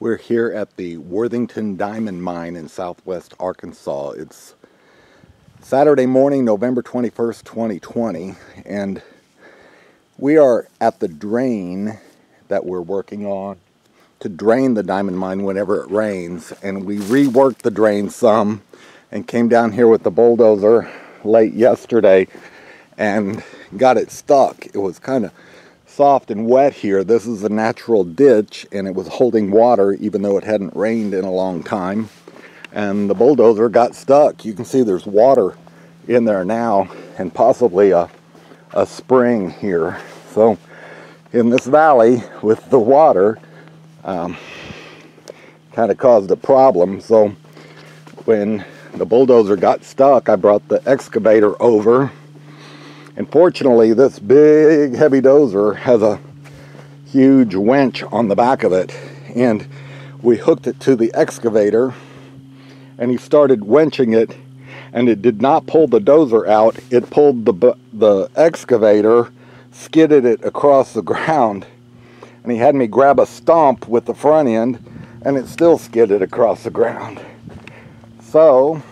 We're here at the Worthington Diamond Mine in southwest Arkansas. It's Saturday morning, November 21st, 2020, and we are at the drain that we're working on to drain the diamond mine whenever it rains. And we reworked the drain some and came down here with the bulldozer late yesterday and got it stuck. It was kind of soft and wet here. This is a natural ditch and it was holding water even though it hadn't rained in a long time. And the bulldozer got stuck. You can see there's water in there now and possibly a, a spring here. So in this valley with the water um, kind of caused a problem. So when the bulldozer got stuck, I brought the excavator over and fortunately, this big heavy dozer has a huge winch on the back of it. And we hooked it to the excavator and he started winching it and it did not pull the dozer out. It pulled the, the excavator, skidded it across the ground. And he had me grab a stump with the front end and it still skidded across the ground. So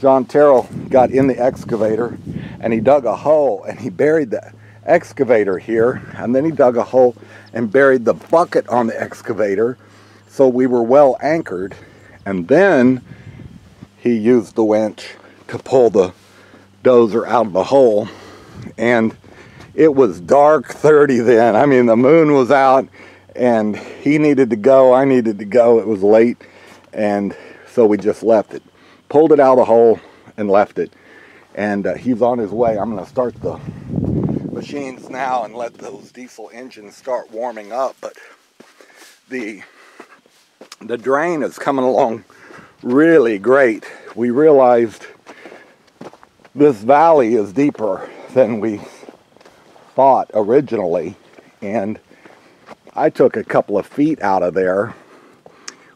John Terrell got in the excavator and he dug a hole and he buried the excavator here. And then he dug a hole and buried the bucket on the excavator. So we were well anchored. And then he used the winch to pull the dozer out of the hole. And it was dark 30 then. I mean the moon was out and he needed to go. I needed to go. It was late. And so we just left it. Pulled it out of the hole and left it and uh, he's on his way. I'm going to start the machines now and let those diesel engines start warming up. But the the drain is coming along really great. We realized this valley is deeper than we thought originally, and I took a couple of feet out of there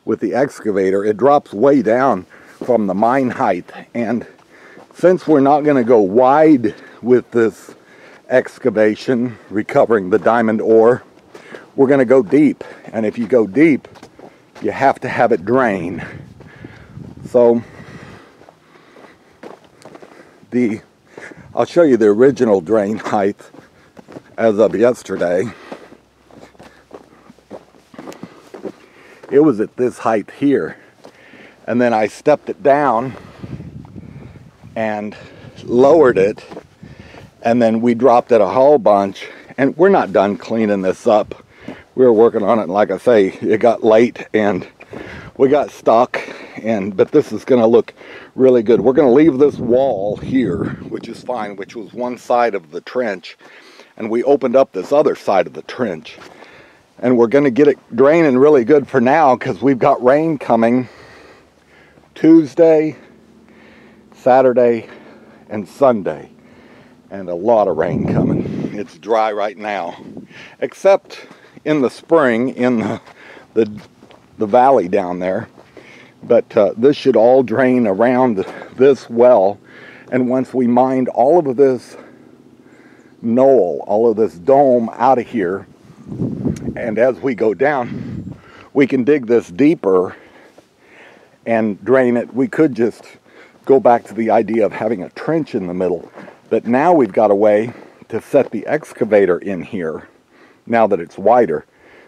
with the excavator. It drops way down from the mine height, and since we're not going to go wide with this excavation, recovering the diamond ore, we're going to go deep. And if you go deep, you have to have it drain. So, the I'll show you the original drain height as of yesterday. It was at this height here. And then I stepped it down and lowered it and then we dropped it a whole bunch and we're not done cleaning this up. We were working on it and like I say it got late and we got stuck and but this is going to look really good. We're going to leave this wall here which is fine which was one side of the trench and we opened up this other side of the trench and we're going to get it draining really good for now because we've got rain coming Tuesday Saturday and Sunday and a lot of rain coming. It's dry right now, except in the spring in the, the, the valley down there. But uh, this should all drain around this well. And once we mined all of this knoll, all of this dome out of here, and as we go down, we can dig this deeper and drain it. We could just go back to the idea of having a trench in the middle. But now we've got a way to set the excavator in here, now that it's wider.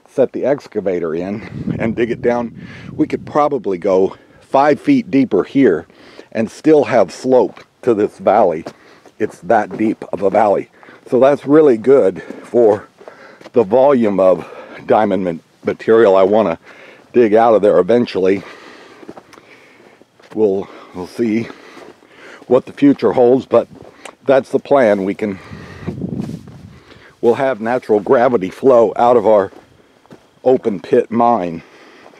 Set the excavator in and dig it down. We could probably go five feet deeper here and still have slope to this valley. It's that deep of a valley. So that's really good for the volume of diamond material I want to dig out of there eventually. We'll we'll see what the future holds, but that's the plan. We can, we'll have natural gravity flow out of our open pit mine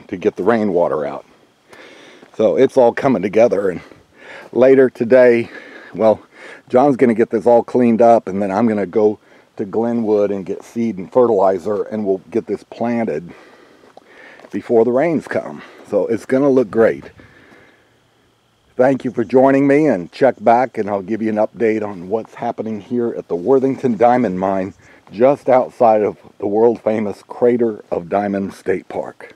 to get the rainwater out. So it's all coming together and later today, well, John's going to get this all cleaned up and then I'm going to go to Glenwood and get seed and fertilizer and we'll get this planted before the rains come. So it's going to look great. Thank you for joining me and check back and I'll give you an update on what's happening here at the Worthington Diamond Mine just outside of the world famous Crater of Diamond State Park.